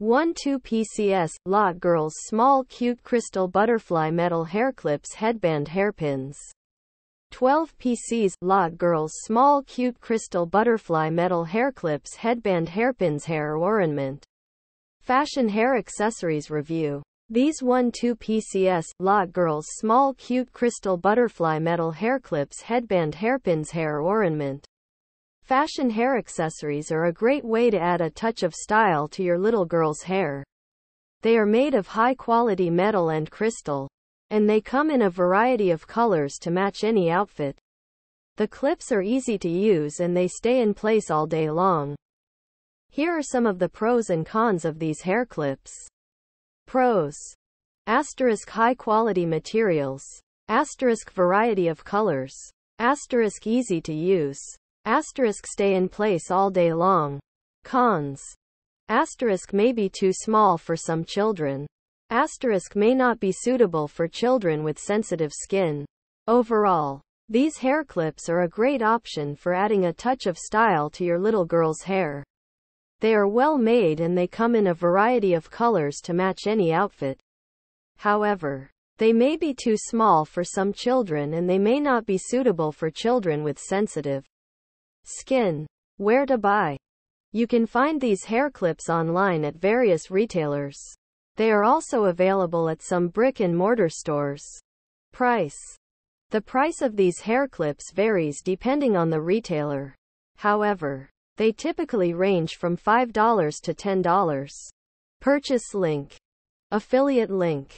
12PCS, Lot Girls Small Cute Crystal Butterfly Metal Hair Clips Headband Hairpins. 12 PCs, Lot Girls Small Cute Crystal Butterfly Metal Hair Clips Headband Hairpins Hair Ornament. Fashion Hair Accessories Review. These 12PCS, Lot Girls Small Cute Crystal Butterfly Metal Hair Clips Headband Hairpins Hair Ornament. Fashion hair accessories are a great way to add a touch of style to your little girl's hair. They are made of high quality metal and crystal. And they come in a variety of colors to match any outfit. The clips are easy to use and they stay in place all day long. Here are some of the pros and cons of these hair clips. Pros. Asterisk high quality materials. Asterisk variety of colors. Asterisk easy to use. Asterisk stay in place all day long. Cons. Asterisk may be too small for some children. Asterisk may not be suitable for children with sensitive skin. Overall, these hair clips are a great option for adding a touch of style to your little girl's hair. They are well made and they come in a variety of colors to match any outfit. However, they may be too small for some children and they may not be suitable for children with sensitive Skin. Where to buy? You can find these hair clips online at various retailers. They are also available at some brick and mortar stores. Price. The price of these hair clips varies depending on the retailer. However, they typically range from $5 to $10. Purchase link. Affiliate link.